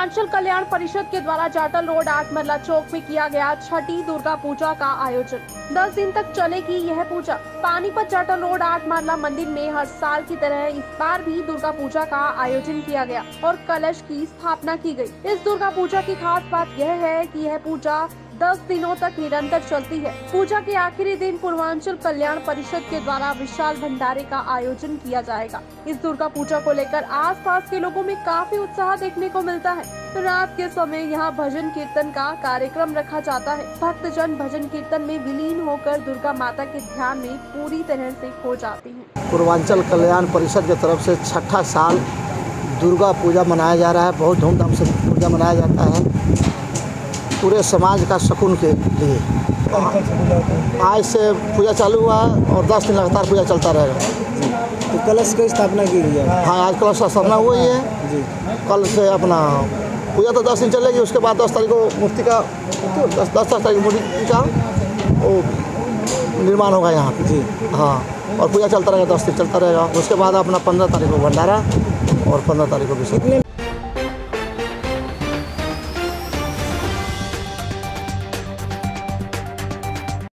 पूर्वांचल कल्याण परिषद के द्वारा जाटल रोड आठ मरला चौक में किया गया छठी दुर्गा पूजा का आयोजन 10 दिन तक चलेगी यह पूजा पानीपत जाटल रोड आठ मरला मंदिर में हर साल की तरह इस बार भी दुर्गा पूजा का आयोजन किया गया और कलश की स्थापना की गई। इस दुर्गा पूजा की खास बात यह है कि यह पूजा 10 दिनों तक निरंतर चलती है। पूजा के आखिरी दिन पूर्वांचल कल्याण परिषद के द्वारा विशाल भंडारे का आयोजन किया जाएगा। इस दुर्गा पूजा को लेकर आसपास के लोगों में काफ़ी उत्साह देखने को मिलता है। रात के समय यहाँ भजन कीर्तन का कार्यक्रम रखा जाता है। भक्तजन भजन कीर्तन में विलीन होकर दुर्गा माता के ध्यान में पूरी तरह से खो जाती हैं। पूर्वांचल कल्याण परिषद की तरफ़ से छठा साल दुर्गा पूजा मनाया जा रहा है। बहुत धूमधाम से पूजा मनाया जाता है। पूरे समाज का सुकून के लिए। आज से पूजा चालू हुआ और दस दिन लगातार पूजा चलता रहेगा। तो कलश की स्थापना की गई है? हाँ आज कल स्थापना हुई है। जी। कल से अपना पूजा तो दस दिन चलेगी उसके बाद दस तारीख को मूर्ति का दस दस दस तारीख मूर्ति का वो निर्माण होगा यहाँ पे। जी। हाँ और पूजा चलता रहेगा दस दिन चलता रहेगा। उसके बाद अपना पंद्रह तारीख को भंडारा और पंद्रह तारीख को विसर्जन। कितने